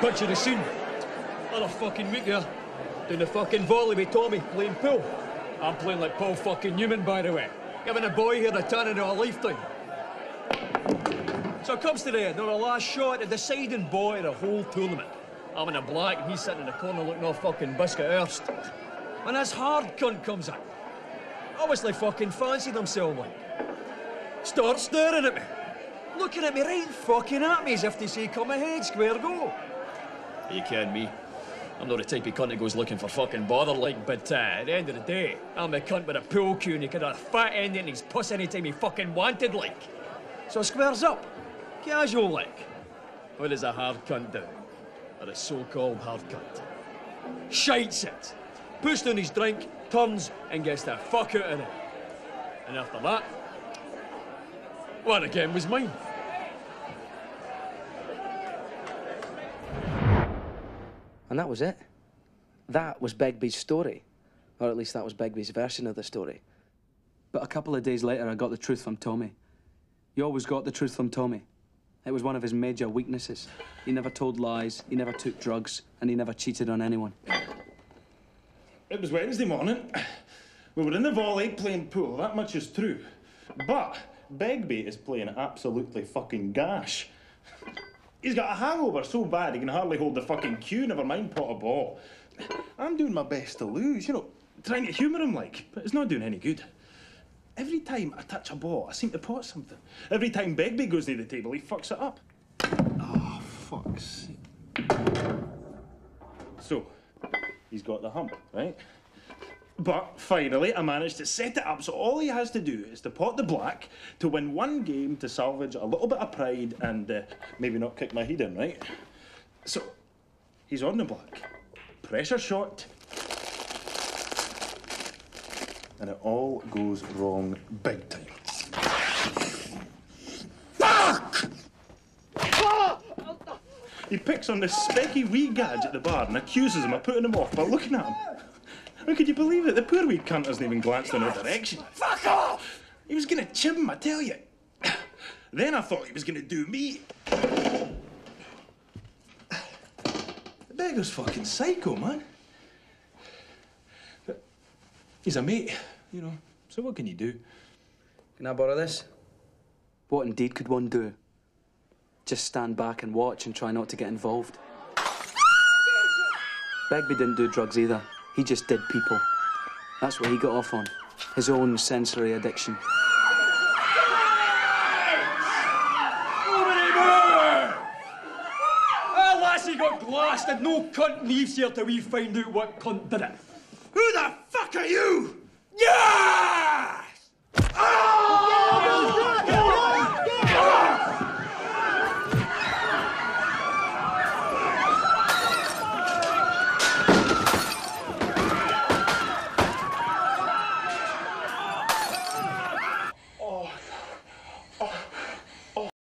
Picture the scene. Another fucking week. Doing the fucking volley with Tommy, playing pool. I'm playing like Paul fucking Newman, by the way. Giving a boy here the turn of a lifetime. So it comes to the end, the last shot, the deciding boy of the whole tournament. I'm in a black, and he's sitting in the corner looking all fucking biscuit erst. And this hard cunt comes in. Obviously fucking fancied himself like. Starts staring at me. Looking at me right fucking at me as if to say, come ahead, square go. Are you kidding me? I'm not the type of cunt that goes looking for fucking bother like, but uh, at the end of the day, I'm the cunt with a pool cue and he could have a fat end in his puss anytime he fucking wanted like. So squares up. Casual like. What does a hard cunt do? Or a so-called hard cunt? Shites it. Puts down his drink, turns, and gets the fuck out of there. And after that, one again was mine. And that was it. That was Begbie's story. Or at least that was Begbie's version of the story. But a couple of days later, I got the truth from Tommy. You always got the truth from Tommy. It was one of his major weaknesses. He never told lies, he never took drugs, and he never cheated on anyone. It was Wednesday morning. We were in the volley playing pool, that much is true. But Begbie is playing absolutely fucking gash. He's got a hangover so bad he can hardly hold the fucking cue, never mind pot a ball. I'm doing my best to lose, you know, trying to humour him like, but it's not doing any good. Every time I touch a ball, I seem to pot something. Every time Begbie goes near the table, he fucks it up. Oh, fuck's sake. So, he's got the hump, right? But finally, I managed to set it up so all he has to do is to pot the black to win one game to salvage a little bit of pride and uh, maybe not kick my head in, right? So, he's on the black. Pressure shot. And it all goes wrong big time. Fuck! He picks on this specky wee gadge at the bar and accuses him of putting him off by looking at him. How could you believe it? The poor wee cunt hasn't even glanced in our direction. Fuck off! He was gonna chib him, I tell you. Then I thought he was gonna do me. The Begbie's fucking psycho, man. But he's a mate, you know. So what can you do? Can I borrow this? What indeed could one do? Just stand back and watch and try not to get involved. Begbie didn't do drugs either. He just did people. That's what he got off on. His own sensory addiction. Lassie got blasted. No cunt leaves here till we find out what cunt did it. Who the fuck are you?